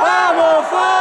Vamos, vamos!